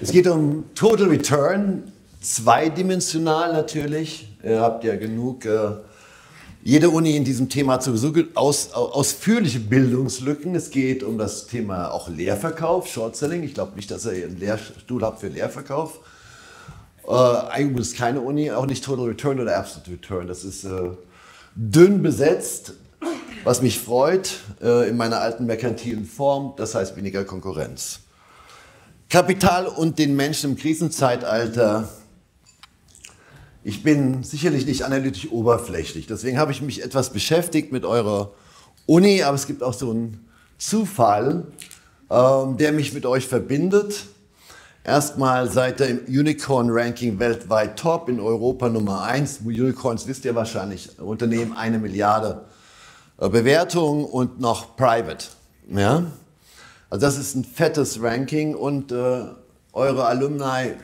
Es geht um Total Return, zweidimensional natürlich. Ihr habt ja genug, äh, jede Uni in diesem Thema hat sowieso aus, ausführliche Bildungslücken. Es geht um das Thema auch Lehrverkauf, Short Selling. Ich glaube nicht, dass ihr einen Lehrstuhl habt für Lehrverkauf. Äh, eigentlich ist keine Uni, auch nicht Total Return oder Absolute Return. Das ist äh, dünn besetzt, was mich freut äh, in meiner alten merkantilen Form. Das heißt weniger Konkurrenz. Kapital und den Menschen im Krisenzeitalter. Ich bin sicherlich nicht analytisch oberflächlich, deswegen habe ich mich etwas beschäftigt mit eurer Uni, aber es gibt auch so einen Zufall, ähm, der mich mit euch verbindet. Erstmal seid ihr im Unicorn-Ranking weltweit top, in Europa Nummer 1. Unicorns wisst ihr wahrscheinlich, Unternehmen eine Milliarde äh, Bewertung und noch Private. Ja? Also das ist ein fettes Ranking und äh, eure Alumni,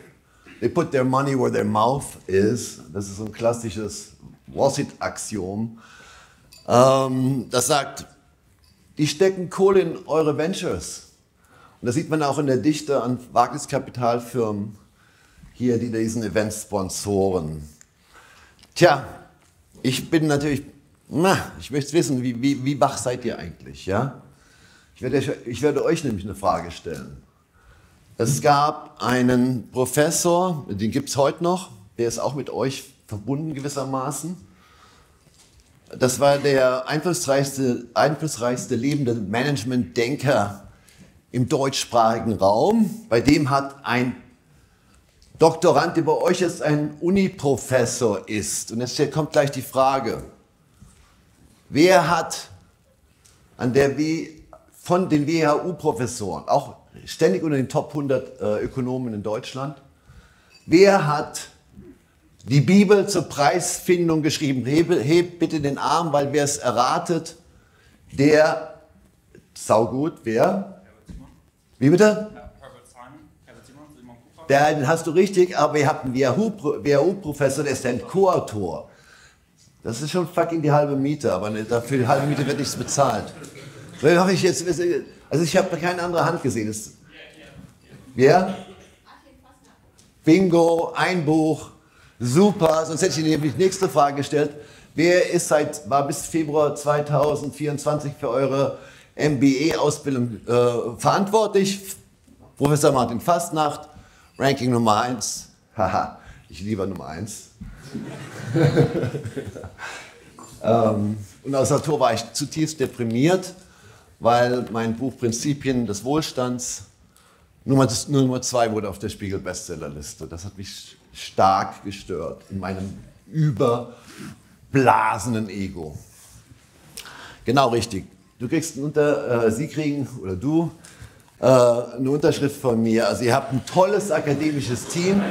they put their money where their mouth is. Das ist so ein klassisches Wall Street-Axiom. Ähm, das sagt, die stecken Kohle in eure Ventures. Und das sieht man auch in der Dichte an Wagniskapitalfirmen hier, die diesen Event sponsoren. Tja, ich bin natürlich, na, ich möchte wissen, wie, wie, wie wach seid ihr eigentlich, ja? Ich werde, ich werde euch nämlich eine Frage stellen. Es gab einen Professor, den gibt es heute noch, der ist auch mit euch verbunden gewissermaßen. Das war der einflussreichste, einflussreichste lebende Management-Denker im deutschsprachigen Raum. Bei dem hat ein Doktorand, der bei euch jetzt ein Uniprofessor ist. Und jetzt kommt gleich die Frage, wer hat an der W von den WHU-Professoren, auch ständig unter den Top 100 äh, Ökonomen in Deutschland. Wer hat die Bibel zur Preisfindung geschrieben? Hebe, hebt bitte den Arm, weil wer es erratet, der, saugut, wer? Wie bitte? Der, den hast du richtig, aber ihr habt einen WHU-Professor, der ist ein Co-Autor. Das ist schon fucking die halbe Miete, aber dafür die halbe Miete wird nichts bezahlt. Habe ich jetzt, also ich habe keine andere Hand gesehen. Das, wer? Bingo, ein Buch, super. Sonst hätte ich Ihnen die nächste Frage gestellt. Wer ist seit, war bis Februar 2024 für eure MBE-Ausbildung äh, verantwortlich? Professor Martin Fastnacht, Ranking Nummer 1. Haha, ich liebe Nummer 1. ähm, und als Autor war ich zutiefst deprimiert weil mein Buch Prinzipien des Wohlstands Nummer, Nummer zwei wurde auf der Spiegel-Bestsellerliste. Das hat mich stark gestört in meinem überblasenen Ego. Genau richtig. Du kriegst unter, äh, Sie kriegen oder du äh, eine Unterschrift von mir. Also ihr habt ein tolles akademisches Team.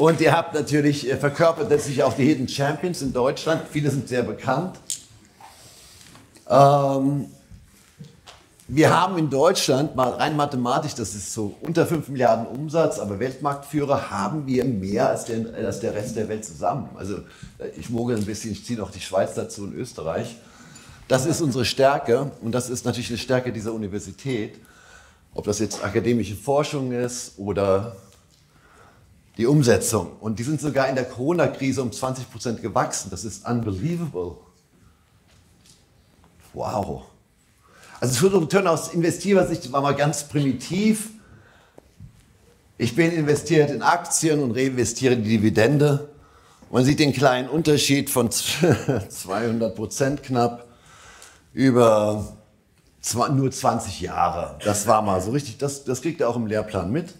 Und ihr habt natürlich äh, verkörpert letztlich auch die Hidden Champions in Deutschland. Viele sind sehr bekannt. Ähm, wir haben in Deutschland, mal rein mathematisch, das ist so unter 5 Milliarden Umsatz, aber Weltmarktführer haben wir mehr als der, als der Rest der Welt zusammen. Also äh, ich mogel ein bisschen, ich ziehe noch die Schweiz dazu und Österreich. Das ist unsere Stärke und das ist natürlich eine Stärke dieser Universität. Ob das jetzt akademische Forschung ist oder die Umsetzung. Und die sind sogar in der Corona-Krise um 20 Prozent gewachsen. Das ist unbelievable. Wow. Also für Return aus Investierersicht war mal ganz primitiv. Ich bin investiert in Aktien und reinvestiere die Dividende. Man sieht den kleinen Unterschied von 200 Prozent knapp über nur 20 Jahre. Das war mal so richtig, das, das kriegt ihr auch im Lehrplan mit.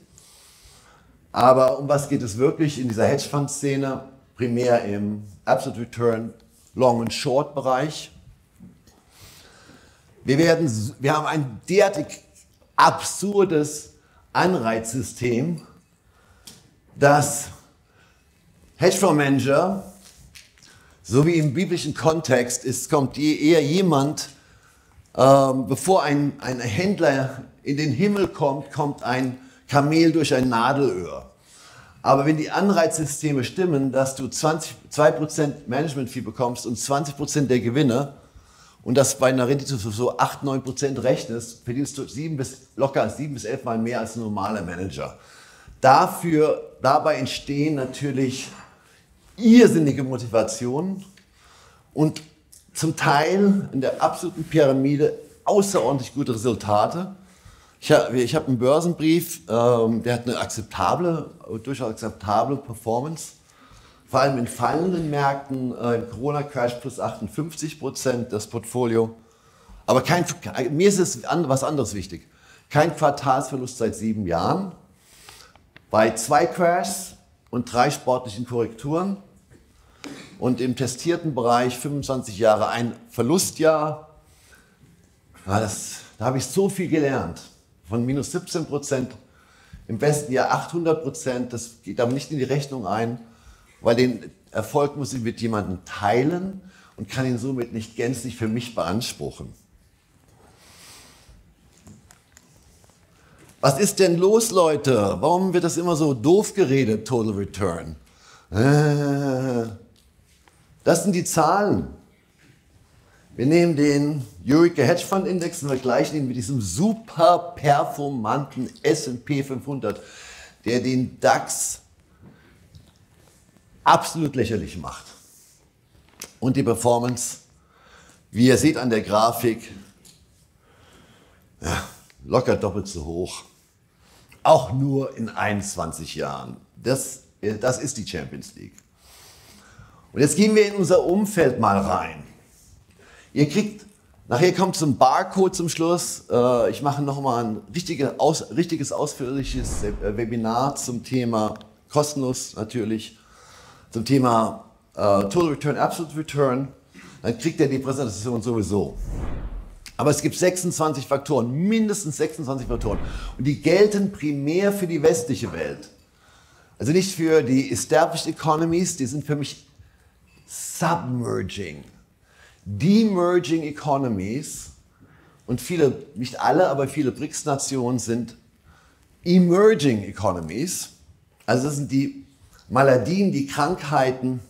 Aber um was geht es wirklich in dieser Hedgefund-Szene? Primär im Absolute Return, Long- und Short-Bereich. Wir, werden, wir haben ein derartig absurdes Anreizsystem, dass Hedgefondsmanager, so wie im biblischen Kontext ist, kommt eher jemand, ähm, bevor ein, ein Händler in den Himmel kommt, kommt ein Kamel durch ein Nadelöhr. Aber wenn die Anreizsysteme stimmen, dass du 20, 2% Management-Fee bekommst und 20% der Gewinne und das bei einer Rendite so 8, 9% rechnest, verdienst du 7 bis, locker 7 bis 11 Mal mehr als ein normaler Manager. Dafür, dabei entstehen natürlich irrsinnige Motivationen und zum Teil in der absoluten Pyramide außerordentlich gute Resultate. Ich habe ich hab einen Börsenbrief, ähm, der hat eine akzeptable, durchaus akzeptable Performance. Vor allem in fallenden Märkten, äh, im Corona-Crash plus 58 Prozent das Portfolio. Aber kein, mir ist es was anderes wichtig. Kein Quartalsverlust seit sieben Jahren. Bei zwei Crashs und drei sportlichen Korrekturen und im testierten Bereich 25 Jahre ein Verlustjahr. Das, da habe ich so viel gelernt. Von minus 17 Prozent, im besten Jahr 800 Prozent. Das geht aber nicht in die Rechnung ein, weil den Erfolg muss ich mit jemandem teilen und kann ihn somit nicht gänzlich für mich beanspruchen. Was ist denn los, Leute? Warum wird das immer so doof geredet, Total Return? Äh, das sind die Zahlen. Wir nehmen den Eureka Hedge Fund Index und vergleichen ihn mit diesem super performanten S&P 500, der den DAX absolut lächerlich macht. Und die Performance, wie ihr seht an der Grafik, ja, locker doppelt so hoch. Auch nur in 21 Jahren. Das, das ist die Champions League. Und jetzt gehen wir in unser Umfeld mal rein. Ihr kriegt, nachher kommt zum Barcode zum Schluss. Äh, ich mache nochmal ein richtige, aus, richtiges, ausführliches äh, Webinar zum Thema, kostenlos natürlich, zum Thema äh, Total Return, Absolute Return. Dann kriegt ihr die Präsentation sowieso. Aber es gibt 26 Faktoren, mindestens 26 Faktoren. Und die gelten primär für die westliche Welt. Also nicht für die Established Economies, die sind für mich submerging, demerging economies und viele, nicht alle, aber viele BRICS-Nationen sind emerging economies. Also das sind die Maladien, die Krankheiten,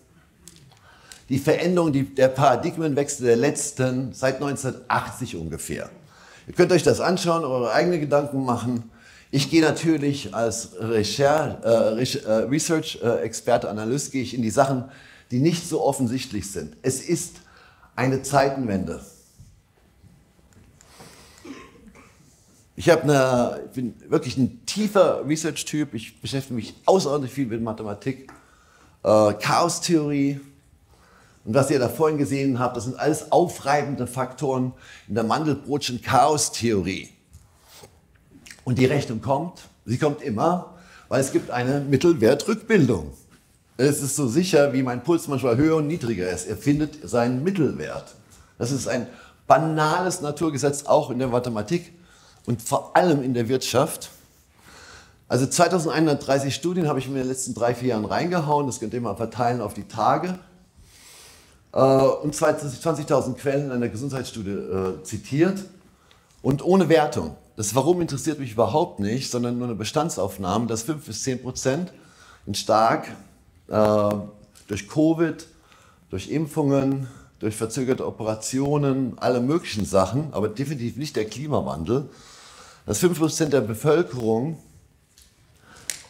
die Veränderung, die, der Paradigmenwechsel der letzten, seit 1980 ungefähr. Ihr könnt euch das anschauen, eure eigenen Gedanken machen. Ich gehe natürlich als äh, äh, Research-Experte, Analyst, gehe ich in die Sachen die nicht so offensichtlich sind. Es ist eine Zeitenwende. Ich, eine, ich bin wirklich ein tiefer Research-Typ. Ich beschäftige mich außerordentlich viel mit Mathematik, äh, Chaostheorie. Und was ihr da vorhin gesehen habt, das sind alles aufreibende Faktoren in der Mandelbrotschen Chaostheorie. Und die Rechnung kommt, sie kommt immer, weil es gibt eine Mittelwertrückbildung. Es ist so sicher, wie mein Puls manchmal höher und niedriger ist. Er findet seinen Mittelwert. Das ist ein banales Naturgesetz auch in der Mathematik und vor allem in der Wirtschaft. Also 2130 Studien habe ich mir in den letzten drei, vier Jahren reingehauen. Das könnt ihr mal verteilen auf die Tage. Äh, und 20.000 Quellen in einer Gesundheitsstudie äh, zitiert. Und ohne Wertung. Das Warum interessiert mich überhaupt nicht, sondern nur eine Bestandsaufnahme, dass 5 bis 10 Prozent in stark äh, durch Covid, durch Impfungen, durch verzögerte Operationen, alle möglichen Sachen, aber definitiv nicht der Klimawandel, dass 5% der Bevölkerung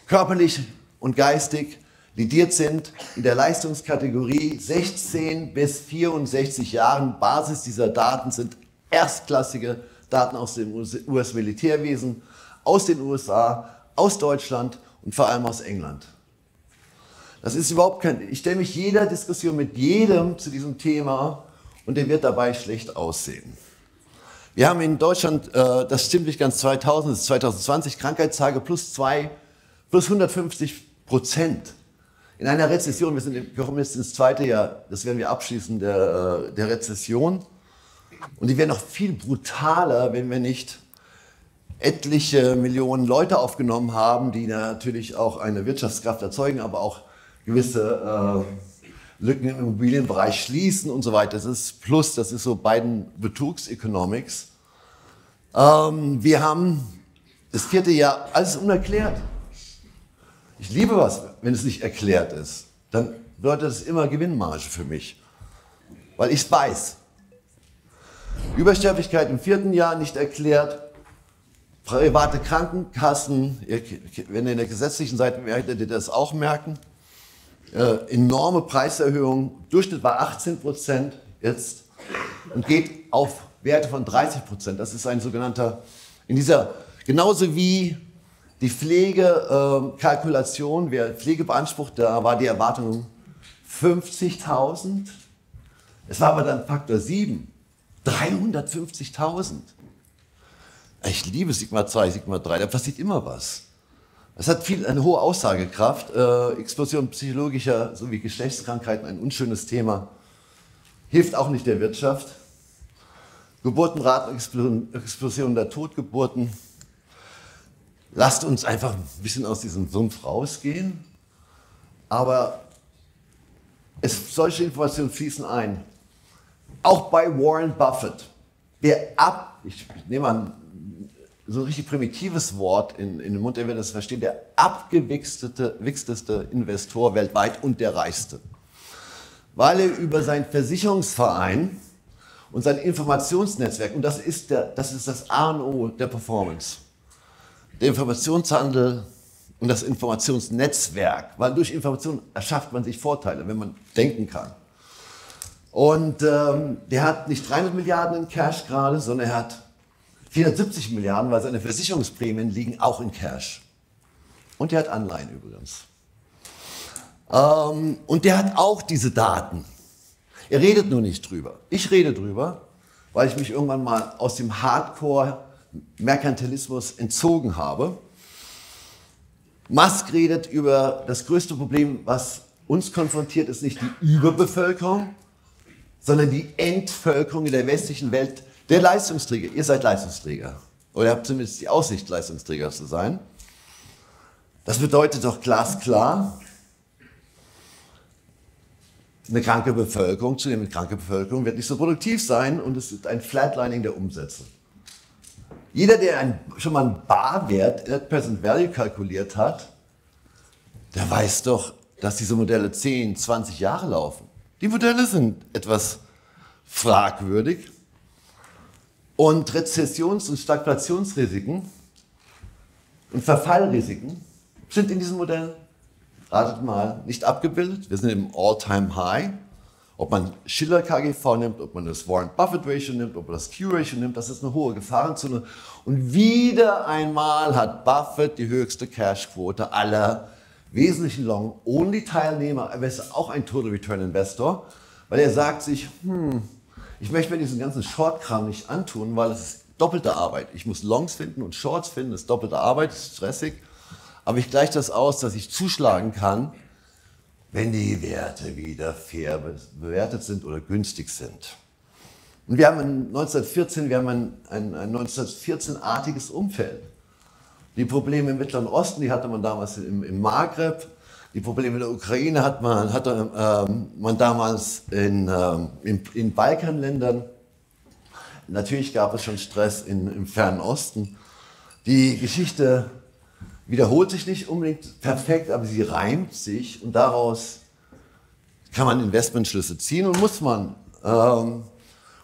körperlich und geistig lidiert sind in der Leistungskategorie 16 bis 64 Jahren. Basis dieser Daten sind erstklassige Daten aus dem US-Militärwesen, aus den USA, aus Deutschland und vor allem aus England. Das ist überhaupt kein. Ich stelle mich jeder Diskussion mit jedem zu diesem Thema und der wird dabei schlecht aussehen. Wir haben in Deutschland, äh, das stimmt nicht ganz 2000, das ist 2020, Krankheitstage plus zwei, plus 150 Prozent. In einer Rezession, wir, sind, wir kommen jetzt ins zweite Jahr, das werden wir abschließen, der, äh, der Rezession. Und die wäre noch viel brutaler, wenn wir nicht etliche Millionen Leute aufgenommen haben, die natürlich auch eine Wirtschaftskraft erzeugen, aber auch gewisse äh, Lücken im Immobilienbereich schließen und so weiter. Das ist Plus, das ist so beiden Betrugseconomics. Ähm, wir haben das vierte Jahr alles unerklärt. Ich liebe was. wenn es nicht erklärt ist, dann bedeutet das immer Gewinnmarge für mich. Weil ich es weiß. Übersterblichkeit im vierten Jahr nicht erklärt. Private Krankenkassen, wenn ihr in der gesetzlichen Seite werdet ihr das auch merken. Äh, enorme Preiserhöhung. Durchschnitt war 18 Prozent jetzt und geht auf Werte von 30 Prozent. Das ist ein sogenannter, in dieser, genauso wie die Pflegekalkulation, äh, wer Pflege beansprucht, da war die Erwartung 50.000. Es war aber dann Faktor 7. 350.000. Ich liebe Sigma 2, Sigma 3, da passiert immer was. Es hat viel, eine hohe Aussagekraft. Äh, Explosion psychologischer sowie Geschlechtskrankheiten, ein unschönes Thema. Hilft auch nicht der Wirtschaft. Geburtenraten, Explosion der Totgeburten. Lasst uns einfach ein bisschen aus diesem Sumpf rausgehen. Aber es, solche Informationen fließen ein. Auch bei Warren Buffett, der ab, ich nehme an, so ein richtig primitives Wort in, in den Mund, der wird das verstehen, der abgewichsteste Investor weltweit und der reichste. Weil er über seinen Versicherungsverein und sein Informationsnetzwerk, und das ist, der, das ist das A und O der Performance, der Informationshandel und das Informationsnetzwerk, weil durch Information erschafft man sich Vorteile, wenn man denken kann. Und ähm, der hat nicht 300 Milliarden in Cash gerade, sondern er hat 470 Milliarden, weil seine Versicherungsprämien liegen auch in Cash. Und der hat Anleihen übrigens. Ähm, und der hat auch diese Daten. Er redet nur nicht drüber. Ich rede drüber, weil ich mich irgendwann mal aus dem Hardcore-Merkantilismus entzogen habe. Musk redet über das größte Problem, was uns konfrontiert, ist nicht die Überbevölkerung, sondern die Entvölkerung in der westlichen Welt der Leistungsträger. Ihr seid Leistungsträger. Oder ihr habt zumindest die Aussicht, Leistungsträger zu sein. Das bedeutet doch glasklar, eine kranke Bevölkerung, zunehmend kranke Bevölkerung wird nicht so produktiv sein und es ist ein Flatlining der Umsätze. Jeder, der ein, schon mal einen Barwert, Net Present Value kalkuliert hat, der weiß doch, dass diese Modelle 10, 20 Jahre laufen. Die Modelle sind etwas fragwürdig und Rezessions- und Stagflationsrisiken und Verfallrisiken sind in diesen Modellen, ratet mal, nicht abgebildet. Wir sind im All-Time-High. Ob man Schiller KGV nimmt, ob man das Warren Buffett Ratio nimmt, ob man das Q Ratio nimmt, das ist eine hohe Gefahrenzone. Und wieder einmal hat Buffett die höchste Cashquote aller wesentlichen Long-Only-Teilnehmer, er ist auch ein Total Return Investor, weil er sagt sich, hm, ich möchte mir diesen ganzen Short-Kram nicht antun, weil es ist doppelte Arbeit. Ich muss Longs finden und Shorts finden, das ist doppelte Arbeit, das ist stressig. Aber ich gleiche das aus, dass ich zuschlagen kann, wenn die Werte wieder fair bewertet sind oder günstig sind. Und wir haben 1914, wir haben ein, ein, ein 1914-artiges Umfeld. Die Probleme im Mittleren Osten, die hatte man damals im, im Maghreb. Die Probleme in der Ukraine hat man, hatte ähm, man damals in, ähm, in, in, Balkanländern. Natürlich gab es schon Stress in, im Fernen Osten. Die Geschichte wiederholt sich nicht unbedingt perfekt, aber sie reimt sich und daraus kann man Investmentschlüsse ziehen und muss man. Ähm,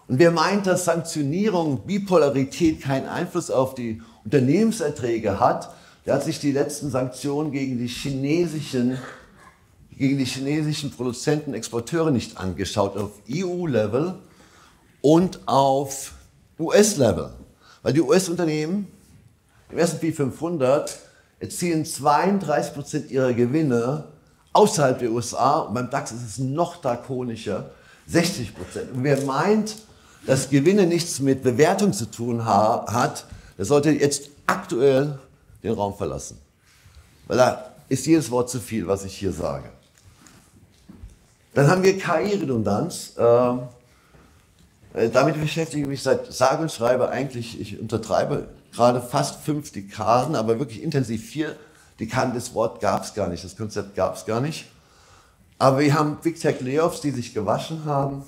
und wer meint, dass Sanktionierung, Bipolarität keinen Einfluss auf die Unternehmenserträge hat, der hat sich die letzten Sanktionen gegen die chinesischen, gegen die chinesischen Produzenten, Exporteure nicht angeschaut, auf EU-Level und auf US-Level. Weil die US-Unternehmen im S&P 500 erzielen 32 Prozent ihrer Gewinne außerhalb der USA und beim DAX ist es noch drakonischer, 60 Prozent. Und wer meint, dass Gewinne nichts mit Bewertung zu tun ha hat, der sollte jetzt aktuell den Raum verlassen. Weil da ist jedes Wort zu viel, was ich hier sage. Dann haben wir KI-Redundanz. Ähm, äh, damit beschäftige ich mich seit sage und schreibe eigentlich, ich untertreibe gerade fast fünf Dekaden, aber wirklich intensiv vier Dekaden. Das Wort gab es gar nicht, das Konzept gab es gar nicht. Aber wir haben Big Tech Layoffs, die sich gewaschen haben.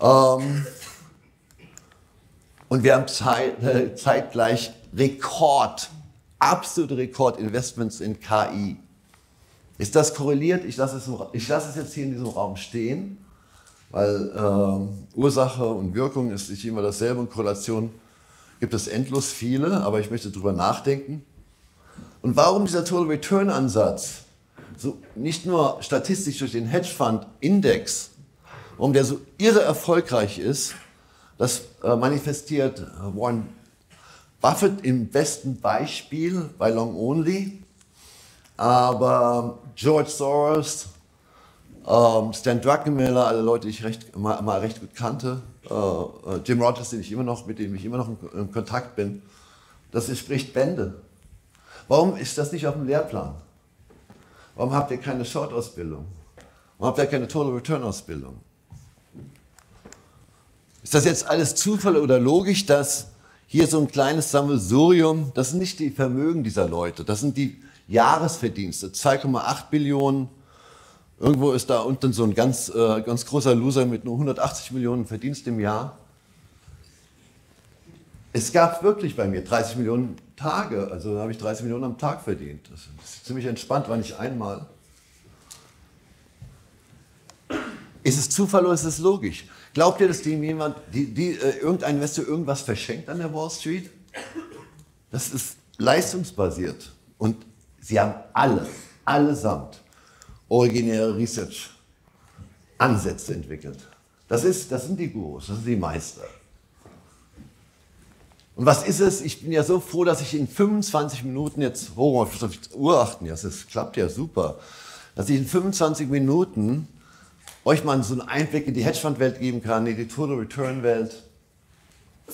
Ähm, und wir haben zeit, äh, zeitgleich Rekord, absolute Rekordinvestments in KI. Ist das korreliert? Ich lasse es, ich lasse es jetzt hier in diesem Raum stehen, weil äh, Ursache und Wirkung ist nicht immer dasselbe und Korrelation gibt es endlos viele, aber ich möchte darüber nachdenken. Und warum dieser Total Return Ansatz, so nicht nur statistisch durch den Hedgefund Index, warum der so irre erfolgreich ist, das äh, manifestiert Warren Buffett im besten Beispiel bei Long Only. Aber George Soros, ähm, Stan Druckenmiller, alle Leute, die ich recht, mal, mal recht gut kannte, äh, äh, Jim Rogers, den ich immer noch, mit dem ich immer noch in, in Kontakt bin, das spricht Bände. Warum ist das nicht auf dem Lehrplan? Warum habt ihr keine Short-Ausbildung? Warum habt ihr keine Total Return-Ausbildung? Ist das jetzt alles Zufall oder logisch, dass hier so ein kleines Sammelsurium, das sind nicht die Vermögen dieser Leute, das sind die Jahresverdienste, 2,8 Billionen. Irgendwo ist da unten so ein ganz, äh, ganz großer Loser mit nur 180 Millionen Verdienst im Jahr. Es gab wirklich bei mir 30 Millionen Tage, also habe ich 30 Millionen am Tag verdient. Das ist ziemlich entspannt, war nicht einmal. Ist es Zufall oder ist es logisch? Glaubt ihr, dass dem jemand, die, die, äh, irgendein Investor irgendwas verschenkt an der Wall Street? Das ist leistungsbasiert. Und sie haben alle, allesamt originäre Research-Ansätze entwickelt. Das, ist, das sind die Gurus, das sind die Meister. Und was ist es? Ich bin ja so froh, dass ich in 25 Minuten jetzt, oh, auf die Uhr achten, das klappt ja super, dass ich in 25 Minuten euch mal so einen Einblick in die Hedgefund-Welt geben kann, in die Total Return-Welt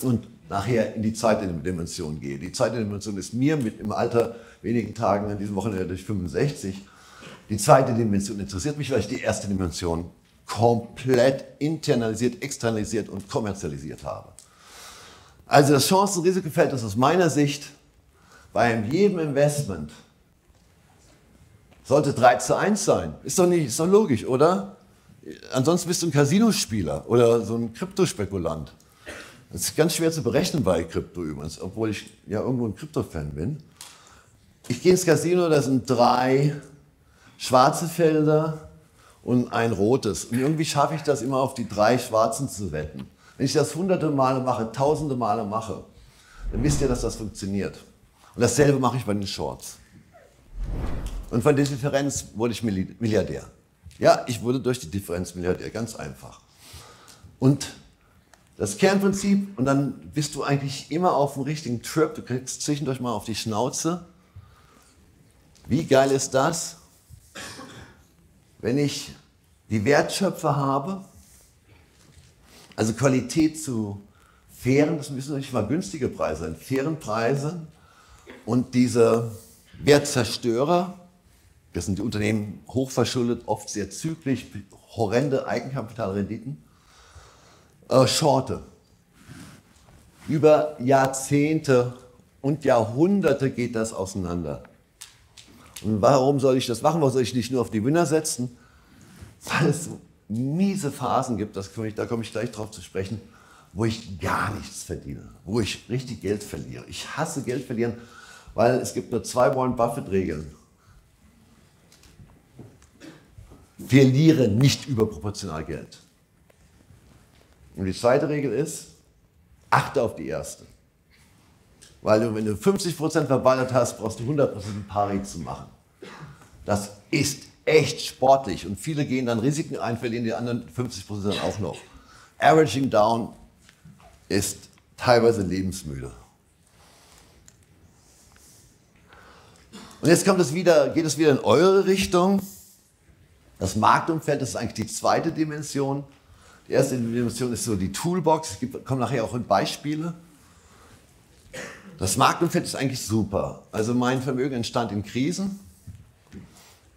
und nachher in die Zeitdimension gehe. Die Zeitdimension ist mir mit im Alter wenigen Tagen an diesem Wochenende durch 65. Die zweite Dimension interessiert mich, weil ich die erste Dimension komplett internalisiert, externalisiert und kommerzialisiert habe. Also das Chancen-Risikofeld ist aus meiner Sicht bei jedem Investment sollte 3 zu 1 sein. Ist doch, nicht, ist doch logisch, oder? Ansonsten bist du ein Casinospieler oder so ein Kryptospekulant. Das ist ganz schwer zu berechnen bei Krypto übrigens, obwohl ich ja irgendwo ein Krypto-Fan bin. Ich gehe ins Casino, da sind drei schwarze Felder und ein rotes. Und irgendwie schaffe ich das immer auf die drei schwarzen zu wetten. Wenn ich das hunderte Male mache, tausende Male mache, dann wisst ihr, dass das funktioniert. Und dasselbe mache ich bei den Shorts. Und von der Differenz wurde ich Milliardär. Ja, ich wurde durch die Differenz Milliardär, ganz einfach. Und das Kernprinzip, und dann bist du eigentlich immer auf dem richtigen Trip, du kriegst zwischendurch mal auf die Schnauze. Wie geil ist das, wenn ich die Wertschöpfer habe, also Qualität zu fairen, das müssen nicht mal günstige Preise sein, fairen Preisen und diese Wertzerstörer, das sind die Unternehmen hochverschuldet, oft sehr zyklisch, horrende Eigenkapitalrenditen. Äh, Shorte. Über Jahrzehnte und Jahrhunderte geht das auseinander. Und warum soll ich das machen? Warum soll ich nicht nur auf die Winner setzen? Weil es miese Phasen gibt, das komme ich, da komme ich gleich drauf zu sprechen, wo ich gar nichts verdiene, wo ich richtig Geld verliere. Ich hasse Geld verlieren, weil es gibt nur zwei Warren Buffett-Regeln. Verliere nicht überproportional Geld. Und die zweite Regel ist, achte auf die erste. Weil du, wenn du 50% verballert hast, brauchst du 100% Pari zu machen. Das ist echt sportlich und viele gehen dann Risiken ein, verlieren die anderen 50% auch noch. Averaging down ist teilweise lebensmüde. Und jetzt kommt es wieder, geht es wieder in eure Richtung. Das Marktumfeld, das ist eigentlich die zweite Dimension. Die erste Dimension ist so die Toolbox. Es kommen nachher auch in Beispiele. Das Marktumfeld ist eigentlich super. Also mein Vermögen entstand in Krisen.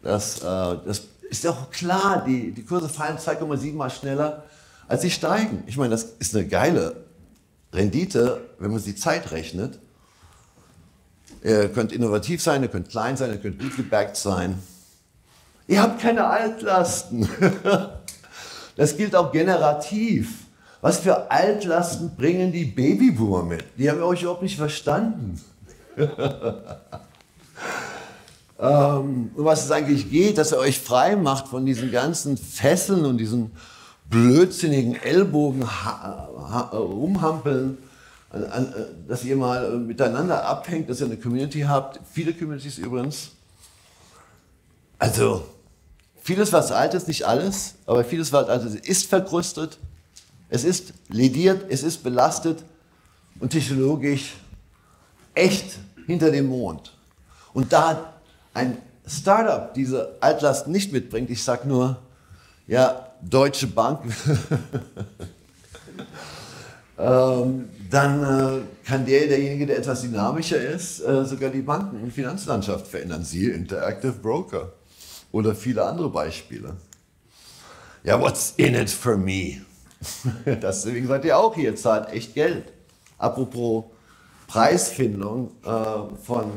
Das, äh, das ist auch klar, die, die Kurse fallen 2,7 mal schneller, als sie steigen. Ich meine, das ist eine geile Rendite, wenn man die Zeit rechnet. Ihr könnt innovativ sein, ihr könnt klein sein, ihr könnt gut gebackt sein. Ihr habt keine Altlasten. Das gilt auch generativ. Was für Altlasten bringen die Babyboomer mit? Die haben euch überhaupt nicht verstanden. Ähm, um was es eigentlich geht, dass er euch frei macht von diesen ganzen Fesseln und diesen blödsinnigen Ellbogen rumhampeln, dass ihr mal miteinander abhängt, dass ihr eine Community habt. Viele Communities übrigens. Also, vieles, was alt ist, nicht alles, aber vieles, was alt ist, ist verkrustet, es ist lediert, es ist belastet und technologisch echt hinter dem Mond. Und da ein Startup diese Altlast nicht mitbringt, ich sage nur, ja, Deutsche Bank, ähm, dann äh, kann der, derjenige, der etwas dynamischer ist, äh, sogar die Banken- und Finanzlandschaft verändern. Siehe Interactive Broker oder viele andere Beispiele. Ja, what's in it for me? Deswegen seid ihr auch hier, zahlt echt Geld. Apropos Preisfindung äh, von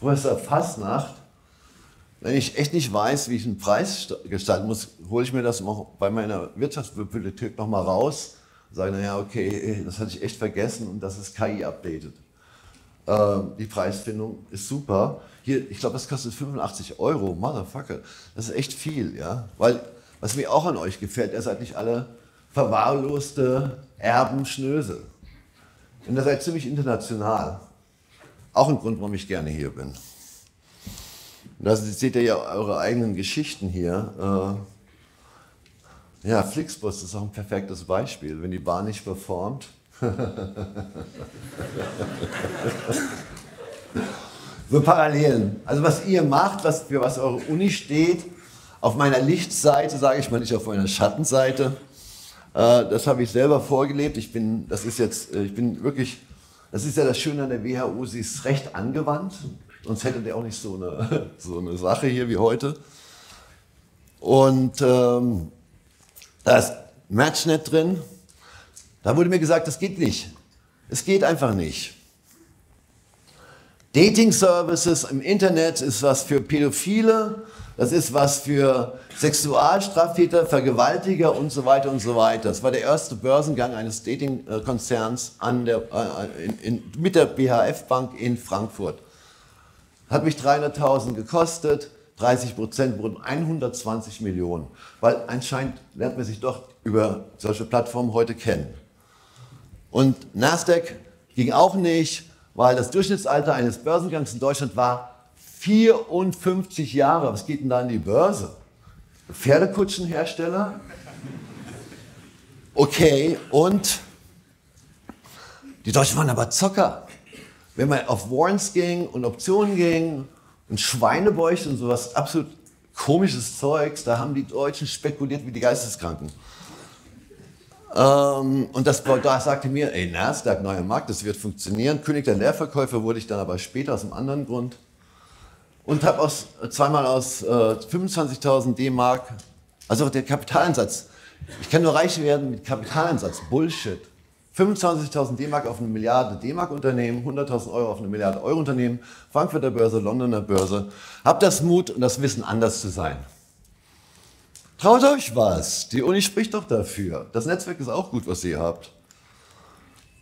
Professor Fassnacht. Wenn ich echt nicht weiß, wie ich einen Preis gestalten muss, hole ich mir das bei meiner Wirtschaftsbibliothek nochmal raus und sage, naja, okay, das hatte ich echt vergessen und das ist KI updated. Äh, die Preisfindung ist super. Hier, ich glaube, das kostet 85 Euro, Motherfucker. Das ist echt viel, ja. Weil, was mir auch an euch gefällt, ihr seid nicht alle verwahrloste Erben Schnösel. Und ihr seid ziemlich international. Auch ein Grund, warum ich gerne hier bin. Und da seht ihr ja eure eigenen Geschichten hier. Äh, ja, Flixbus ist auch ein perfektes Beispiel. Wenn die Bahn nicht performt. so Parallelen. Also was ihr macht, was, für was eure Uni steht, auf meiner Lichtseite, sage ich mal nicht auf meiner Schattenseite, äh, das habe ich selber vorgelebt. Ich bin, das ist jetzt, äh, ich bin wirklich, das ist ja das Schöne an der WHU, sie ist recht angewandt. Sonst hättet ihr auch nicht so eine, so eine Sache hier wie heute. Und ähm, da ist Matchnet drin. Da wurde mir gesagt, das geht nicht. Es geht einfach nicht. Dating Services im Internet ist was für Pädophile das ist was für Sexualstraftäter, Vergewaltiger und so weiter und so weiter. Das war der erste Börsengang eines Dating-Konzerns an äh, mit der BHF Bank in Frankfurt. Hat mich 300.000 gekostet, 30 Prozent wurden 120 Millionen. Weil anscheinend lernt man sich doch über solche Plattformen heute kennen. Und Nasdaq ging auch nicht, weil das Durchschnittsalter eines Börsengangs in Deutschland war 54 Jahre. Was geht denn da in die Börse? Pferdekutschenhersteller? Okay, und die Deutschen waren aber Zocker. Wenn man auf Warrants ging und Optionen ging und Schweinebäuche und sowas absolut komisches Zeugs, da haben die Deutschen spekuliert wie die Geisteskranken. Ähm, und das, da sagte mir, ey, Nasdaq, neuer Markt, das wird funktionieren. König der Leerverkäufer wurde ich dann aber später aus einem anderen Grund und habe aus, zweimal aus äh, 25.000 D-Mark, also der Kapitaleinsatz. Ich kann nur reich werden mit Kapitaleinsatz. Bullshit. 25.000 D-Mark auf eine Milliarde D-Mark Unternehmen, 100.000 Euro auf eine Milliarde Euro Unternehmen, Frankfurter Börse, Londoner Börse. Habt das Mut und das Wissen, anders zu sein. Traut euch was. Die Uni spricht doch dafür. Das Netzwerk ist auch gut, was ihr habt.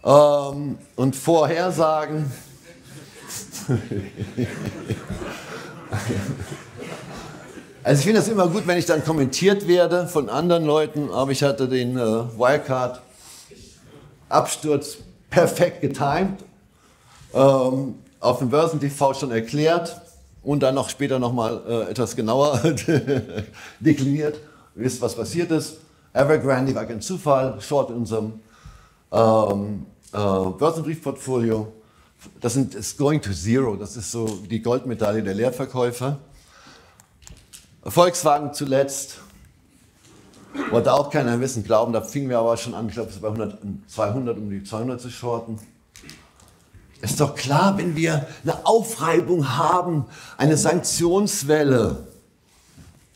Ähm, und Vorhersagen. Also ich finde das immer gut, wenn ich dann kommentiert werde von anderen Leuten, aber ich hatte den äh, Wirecard-Absturz perfekt getimt, ähm, auf dem Börsen-TV schon erklärt und dann noch später nochmal äh, etwas genauer dekliniert. Wisst, was passiert ist. Evergrande war kein Zufall, Short in unserem ähm, äh, Börsenbriefportfolio das sind, ist going to zero, das ist so die Goldmedaille der Leerverkäufer. Volkswagen zuletzt, wollte auch keiner wissen, glauben, da fingen wir aber schon an, ich glaube, es bei 100, 200, um die 200 zu shorten. Ist doch klar, wenn wir eine Aufreibung haben, eine Sanktionswelle,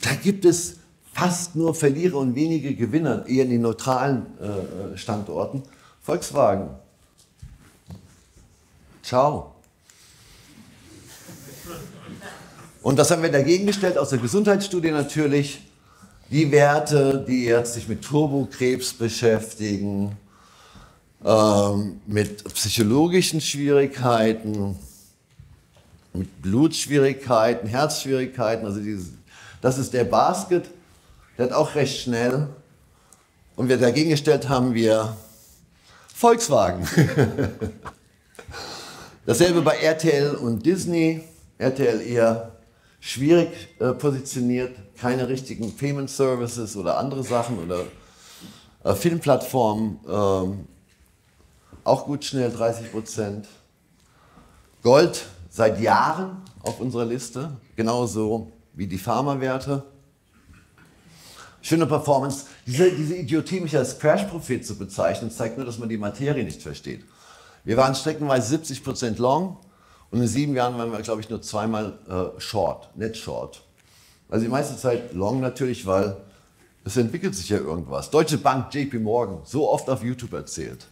da gibt es fast nur Verlierer und wenige Gewinner, eher in den neutralen äh, Standorten. Volkswagen, Ciao. Und das haben wir dagegen gestellt aus der Gesundheitsstudie natürlich. Die Werte, die jetzt sich mit Turbokrebs beschäftigen, ähm, mit psychologischen Schwierigkeiten, mit Blutschwierigkeiten, Herzschwierigkeiten. Also dieses, das ist der Basket, der hat auch recht schnell. Und wir dagegen gestellt haben wir Volkswagen. Dasselbe bei RTL und Disney. RTL eher schwierig äh, positioniert, keine richtigen Payment Services oder andere Sachen oder äh, Filmplattformen. Ähm, auch gut schnell 30 Prozent. Gold seit Jahren auf unserer Liste, genauso wie die Pharmawerte. Schöne Performance. Diese, diese Idiotie, mich als Crash-Prophet zu bezeichnen, zeigt nur, dass man die Materie nicht versteht. Wir waren streckenweise 70% long und in sieben Jahren waren wir, glaube ich, nur zweimal äh, short, net short. Also die meiste Zeit long natürlich, weil es entwickelt sich ja irgendwas. Deutsche Bank, JP Morgan, so oft auf YouTube erzählt.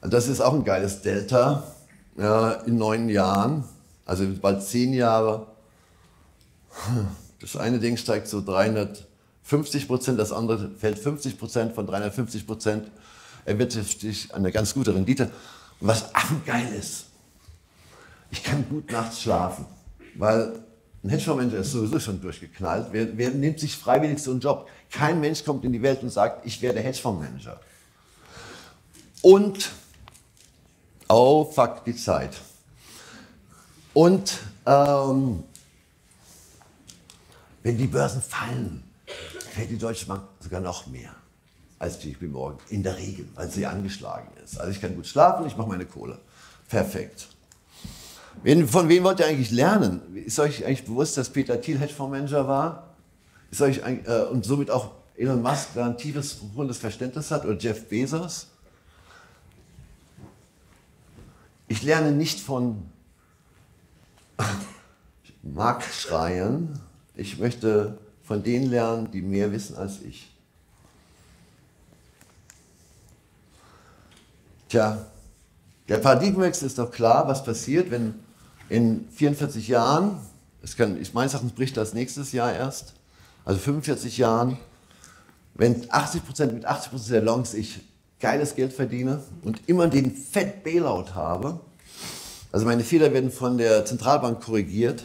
Das ist auch ein geiles Delta ja, in neun Jahren, also bald zehn Jahre. Das eine Ding steigt so 350 Prozent, das andere fällt 50 Prozent von 350 Prozent. Erwirtschaftet eine ganz gute Rendite. Und was affengeil ist, ich kann gut nachts schlafen, weil ein Hedgefondsmanager ist sowieso schon durchgeknallt. Wer, wer, nimmt sich freiwillig so einen Job? Kein Mensch kommt in die Welt und sagt, ich werde Hedgefondsmanager. Und, oh fuck, die Zeit. Und ähm, wenn die Börsen fallen, fällt die Deutsche Bank sogar noch mehr als JP Morgan. In der Regel, weil sie angeschlagen ist. Also ich kann gut schlafen, ich mache meine Kohle. Perfekt. Von wem wollt ihr eigentlich lernen? Ist euch eigentlich bewusst, dass Peter Thiel Hedgefondsmanager war? Ist euch äh, und somit auch Elon Musk da ein tiefes, rundes Verständnis hat oder Jeff Bezos? Ich lerne nicht von Marktschreien. Ich möchte von denen lernen, die mehr wissen als ich. Tja, der Paradigmenwechsel ist doch klar, was passiert, wenn in 44 Jahren, es kann, ich meines Erachtens bricht das nächstes Jahr erst, also 45 Jahren, wenn 80% mit 80% der Longs ich geiles Geld verdiene und immer den Fett Bailout habe, also meine Fehler werden von der Zentralbank korrigiert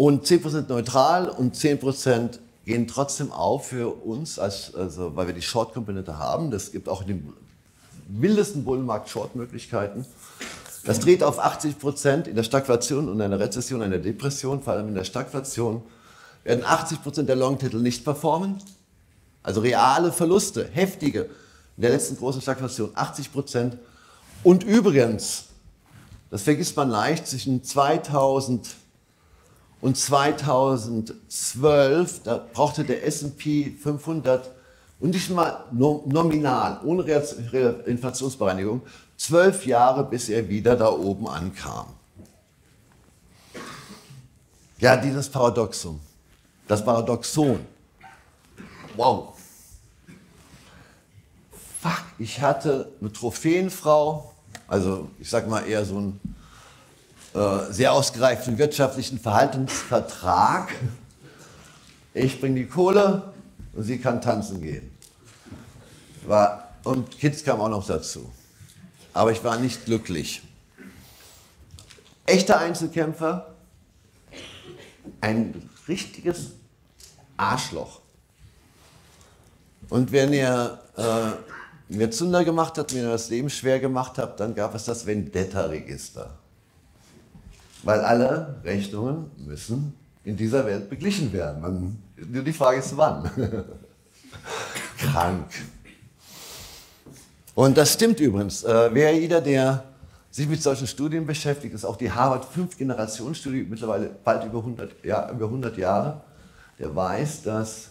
und 10% neutral und 10% gehen trotzdem auf für uns, als, also weil wir die Short-Komponente haben. Das gibt auch in dem wildesten Bullenmarkt Short-Möglichkeiten. Das dreht auf 80 Prozent in der Stagflation und in der Rezession, in der Depression, vor allem in der Stagflation, werden 80 Prozent der Long-Titel nicht performen. Also reale Verluste, heftige. In der letzten großen Stagflation 80 Prozent. Und übrigens, das vergisst man leicht, zwischen 2000 und 2012, da brauchte der S&P 500 und nicht mal nominal, ohne Inflationsbereinigung, zwölf Jahre, bis er wieder da oben ankam. Ja, dieses Paradoxum, das Paradoxon. Wow. Fuck, ich hatte eine Trophäenfrau, also ich sag mal eher so einen äh, sehr ausgereiften wirtschaftlichen Verhaltensvertrag. Ich bringe die Kohle und sie kann tanzen gehen. War, und Kids kamen auch noch dazu. Aber ich war nicht glücklich. Echter Einzelkämpfer, ein richtiges Arschloch. Und wenn ihr äh, mir Zunder gemacht habt, mir das Leben schwer gemacht habt, dann gab es das Vendetta-Register. Weil alle Rechnungen müssen in dieser Welt beglichen werden. Man, nur die Frage ist, wann. Krank. Und das stimmt übrigens. Äh, wer jeder, der sich mit solchen Studien beschäftigt, ist auch die Harvard Fünf-Generations-Studie, mittlerweile bald über 100, ja, über 100 Jahre, der weiß, dass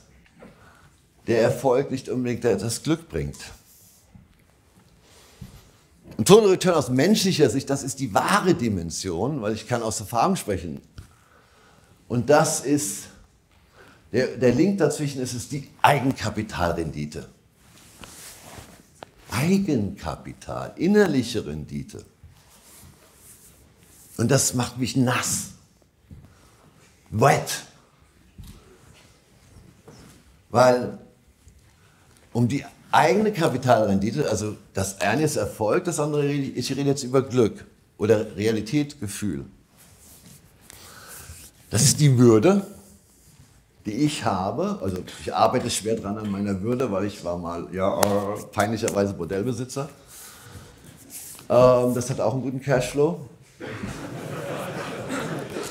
der Erfolg nicht unbedingt das Glück bringt. Und Total Return aus menschlicher Sicht, das ist die wahre Dimension, weil ich kann aus Erfahrung sprechen. Und das ist, der, der Link dazwischen ist, ist die Eigenkapitalrendite. Eigenkapital, innerliche Rendite. Und das macht mich nass. Wet. Weil um die eigene Kapitalrendite, also das eine ist Erfolg, das andere, ich rede jetzt über Glück. oder Realität, Gefühl. Das ist die Würde, die ich habe. Also ich arbeite schwer dran an meiner Würde, weil ich war mal ja, peinlicherweise Bordellbesitzer. Ähm, das hat auch einen guten Cashflow.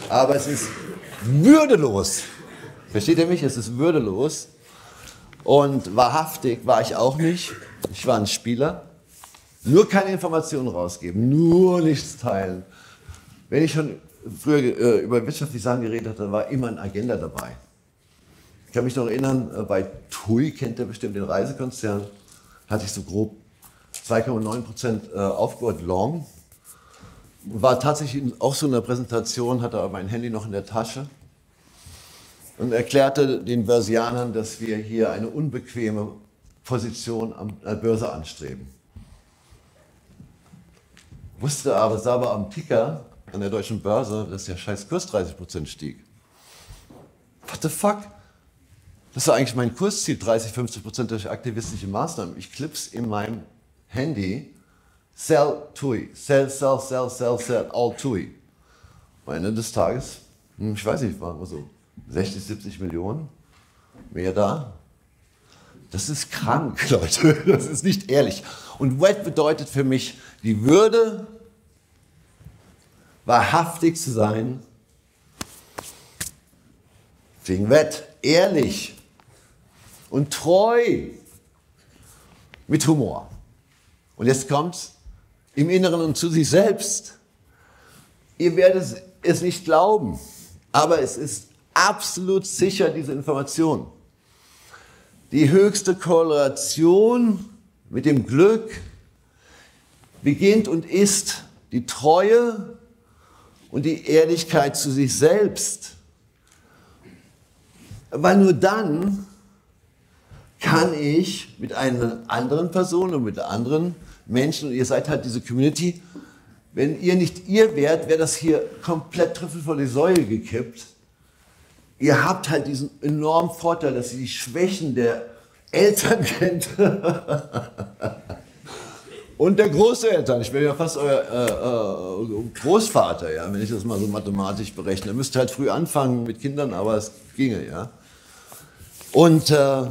Aber es ist würdelos. Versteht ihr mich? Es ist würdelos. Und wahrhaftig war ich auch nicht. Ich war ein Spieler. Nur keine Informationen rausgeben, nur nichts teilen. Wenn ich schon früher äh, über wirtschaftliche Sachen geredet hatte, war immer eine Agenda dabei. Ich kann mich noch erinnern, äh, bei TUI, kennt ihr bestimmt den Reisekonzern, hatte ich so grob 2,9 Prozent äh, aufgehört long. War tatsächlich auch so eine Präsentation, hatte aber mein Handy noch in der Tasche und erklärte den Börsianern, dass wir hier eine unbequeme Position an der Börse anstreben. Wusste aber, sah aber am Ticker an der deutschen Börse, dass der scheiß Kurs 30% stieg. What the fuck? Das ist eigentlich mein Kursziel, 30, 50% durch aktivistische Maßnahmen. Ich klips in meinem Handy, sell TUI, sell, sell, sell, sell, sell, all TUI. Am Ende des Tages, hm, ich weiß nicht, wir so 60, 70 Millionen, mehr da. Das ist krank, Leute. Das ist nicht ehrlich. Und Wet bedeutet für mich die Würde, wahrhaftig zu sein. Wegen Wett, ehrlich und treu mit Humor. Und jetzt kommt im Inneren und zu sich selbst. Ihr werdet es nicht glauben, aber es ist absolut sicher, diese Information. Die höchste Korrelation mit dem Glück beginnt und ist die Treue und die Ehrlichkeit zu sich selbst. Weil nur dann kann ich mit einer anderen Person und mit anderen Menschen, und ihr seid halt diese Community, wenn ihr nicht ihr wärt, wäre das hier komplett trüffel vor die Säule gekippt. Ihr habt halt diesen enormen Vorteil, dass ihr die Schwächen der Eltern kennt. Und der Großeltern, ich bin ja fast euer äh, äh, Großvater, ja, wenn ich das mal so mathematisch berechne. Ihr müsst halt früh anfangen mit Kindern, aber es ginge, ja. Und äh,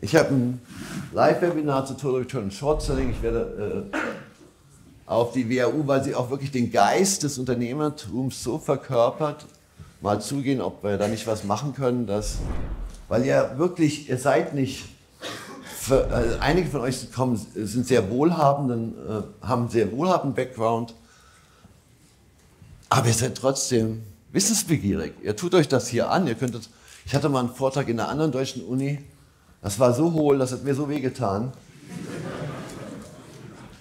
ich habe ein Live-Webinar zu Total Return Short Selling. Ich werde äh, auf die WAU, weil sie auch wirklich den Geist des Unternehmertums so verkörpert, mal zugehen, ob wir da nicht was machen können, dass weil ihr wirklich, ihr seid nicht, für, also einige von euch kommen, sind sehr wohlhabenden, äh, haben sehr wohlhabenden Background, aber ihr seid trotzdem wissensbegierig. Ihr tut euch das hier an. Ihr könntet, ich hatte mal einen Vortrag in einer anderen deutschen Uni, das war so hohl, das hat mir so wehgetan.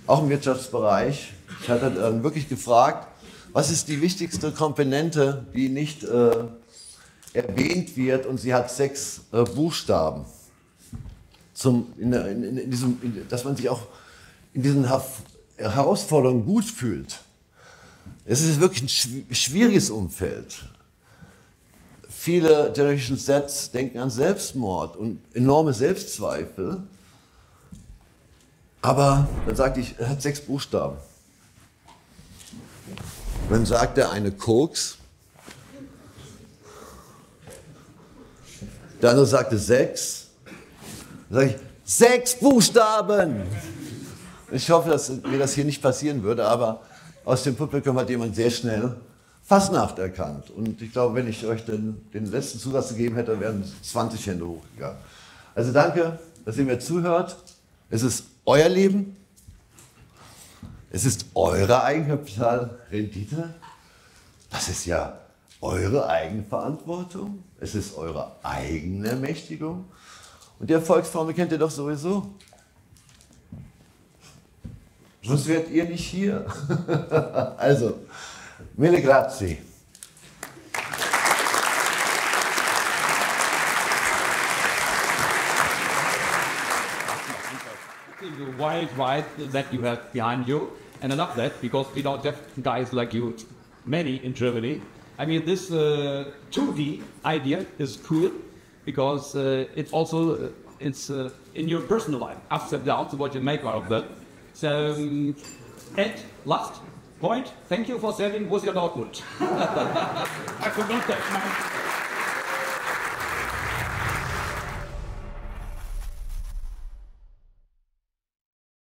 Auch im Wirtschaftsbereich. Ich hatte dann wirklich gefragt, was ist die wichtigste Komponente, die nicht äh, erwähnt wird und sie hat sechs äh, Buchstaben. Zum, in, in, in diesem, dass man sich auch in diesen Herausforderungen gut fühlt. Es ist wirklich ein schwieriges Umfeld. Viele Generation Sets denken an Selbstmord und enorme Selbstzweifel. Aber dann sagte ich, er hat sechs Buchstaben. Dann sagt er eine Koks, Der andere sagte sechs. Dann sage ich, sechs Buchstaben. Ich hoffe, dass mir das hier nicht passieren würde, aber aus dem Publikum hat jemand sehr schnell Fasnacht erkannt. Und ich glaube, wenn ich euch den, den letzten Zusatz gegeben hätte, wären 20 Hände hochgegangen. Also danke, dass ihr mir zuhört. Es ist euer Leben. Es ist eure Eigenkapitalrendite. Das ist ja eure Eigenverantwortung, es ist eure eigene Ermächtigung. Und die Erfolgsformel kennt ihr doch sowieso. Sonst wärt ihr nicht hier. also, mille grazie. Wild ride that you have behind you, and I love that because we don't have guys like you, many in Germany. I mean, this uh, 2D idea is cool because uh, it also uh, it's uh, in your personal life, ups and downs, what you make out of that. So, um, and last point, thank you for serving Borussia Dortmund. I forgot that.